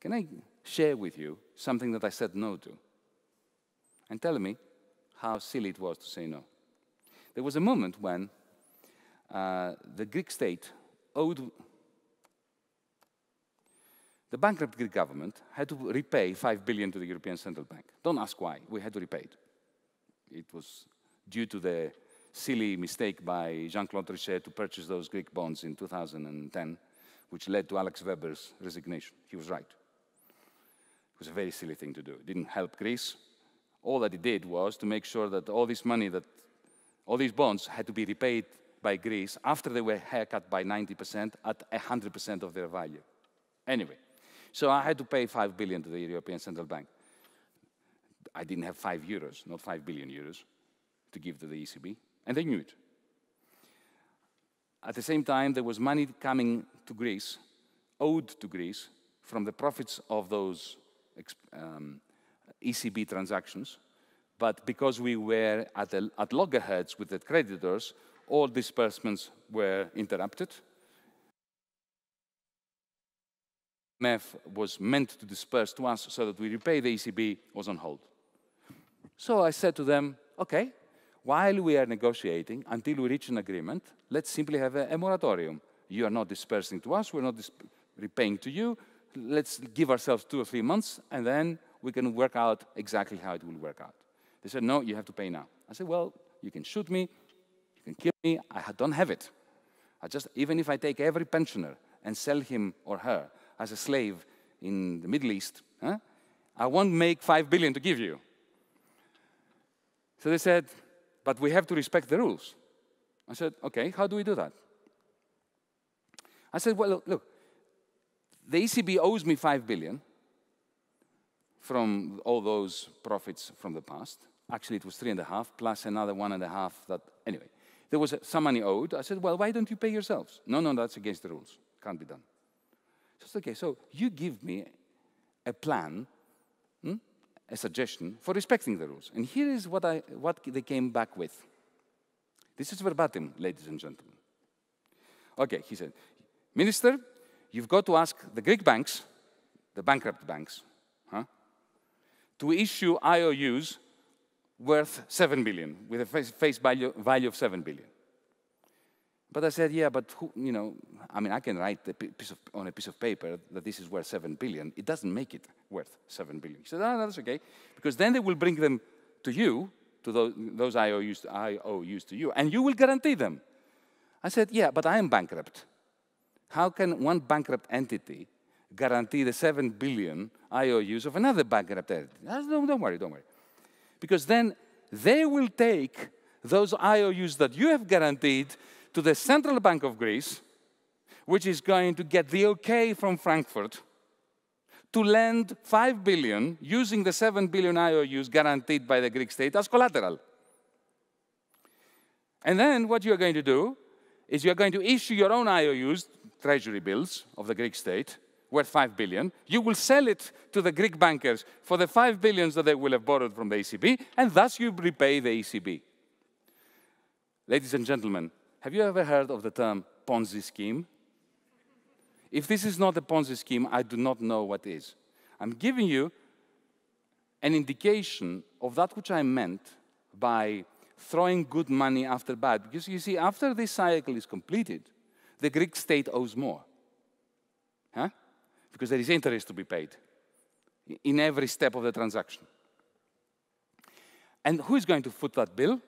can I share with you something that I said no to? And tell me how silly it was to say no. There was a moment when uh, the Greek state owed the bankrupt Greek government had to repay 5 billion to the European Central Bank. Don't ask why. We had to repay it. It was due to the silly mistake by Jean-Claude Trichet to purchase those Greek bonds in 2010, which led to Axel Weber's resignation. He was right. It was a very silly thing to do. It didn't help Greece. All that it did was to make sure that all this money that, all these bonds had to be repaid by Greece after they were haircut by 90% at 100% of their value. Anyway, so I had to pay 5 billion to the European Central Bank. I didn't have 5 euros, not 5 billion euros, to give to the ECB, and they knew it. At the same time, there was money coming to Greece, owed to Greece, from the profits of those um, ECB transactions. But because we were at, the, at loggerheads with the creditors, all disbursements were interrupted, MEF was meant to disperse to us so that we repay the ECB was on hold. So I said to them, okay, while we are negotiating, until we reach an agreement, let's simply have a, a moratorium. You are not dispersing to us, we're not repaying to you. Let's give ourselves two or three months, and then we can work out exactly how it will work out. They said, no, you have to pay now. I said, well, you can shoot me, you can kill me, I don't have it. I just, even if I take every pensioner and sell him or her, as a slave in the Middle East, huh? I won't make five billion to give you. So they said, but we have to respect the rules. I said, okay, how do we do that? I said, well, look, look the ECB owes me five billion from all those profits from the past. Actually, it was three and a half plus another one and a half that, anyway. There was some money owed. I said, well, why don't you pay yourselves? No, no, that's against the rules. Can't be done. So okay, so you give me a plan, hmm, a suggestion for respecting the rules. And here is what, I, what they came back with. This is verbatim, ladies and gentlemen. Okay, he said, Minister, you've got to ask the Greek banks, the bankrupt banks, huh, to issue IOUs worth 7 billion, with a face, value, of 7 billion. But I said, yeah, but who, you know, I mean, I can write piece of, on a piece of paper that this is worth 7 billion. It doesn't make it worth 7 billion. He said, oh, that's okay. Because then they will bring them to you, to those, those IOUs, IOUs to you, and you will guarantee them. I said, yeah, but I am bankrupt. How can one bankrupt entity guarantee the 7 billion IOUs of another bankrupt entity? Said, no, don't worry, don't worry. Because then they will take those IOUs that you have guaranteed to the Central Bank of Greece, which is going to get the okay from Frankfurt to lend 5 billion using the 7 billion IOUs guaranteed by the Greek state as collateral. And then what you're going to do is you're going to issue your own IOUs, treasury bills of the Greek state, worth 5 billion. You will sell it to the Greek bankers for the 5 billions that they will have borrowed from the ECB, and thus you repay the ECB. Ladies and gentlemen, have you ever heard of the term Ponzi scheme? If this is not a Ponzi scheme, I do not know what is. I'm giving you an indication of that which I meant by throwing good money after bad. Because you see, after this cycle is completed, the Greek state owes more. Huh? Because there is interest to be paid in every step of the transaction. And who is going to foot that bill?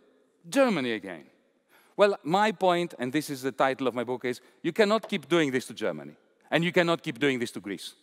Germany again. Well, my point, and this is the title of my book, is you cannot keep doing this to Germany, and you cannot keep doing this to Greece.